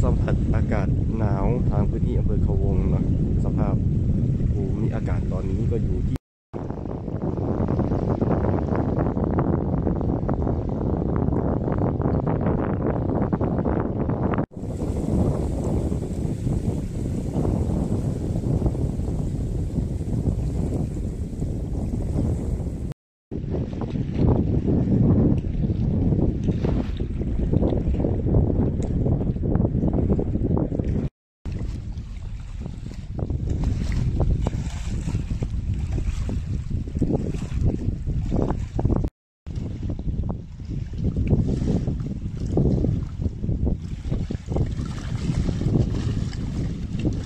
สัมผัสอากาศหนาวทางพื้นที่อำเภอเขาวงเนาะสภาพภูมิอากาศตอนนี้ก็อยู่ที่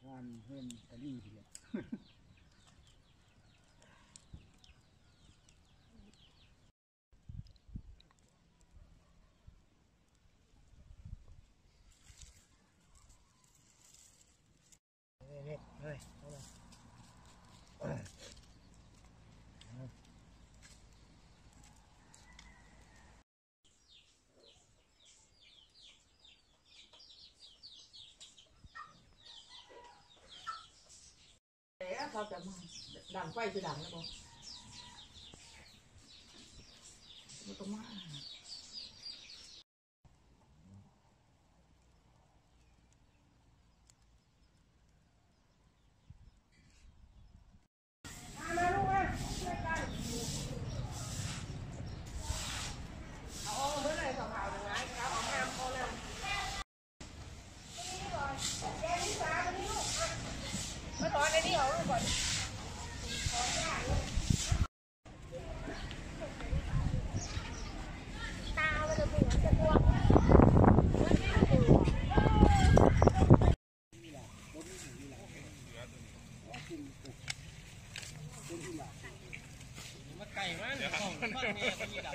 ทานเพื่อนตะลี่ทีเดียวเฮ้ยเฮ้ยเฮ้ยเอาเลย แต่ เขาจะมาดังไฟคือดังนะบอก ไก่มากเลยของมันเนี่ยมันยีดับ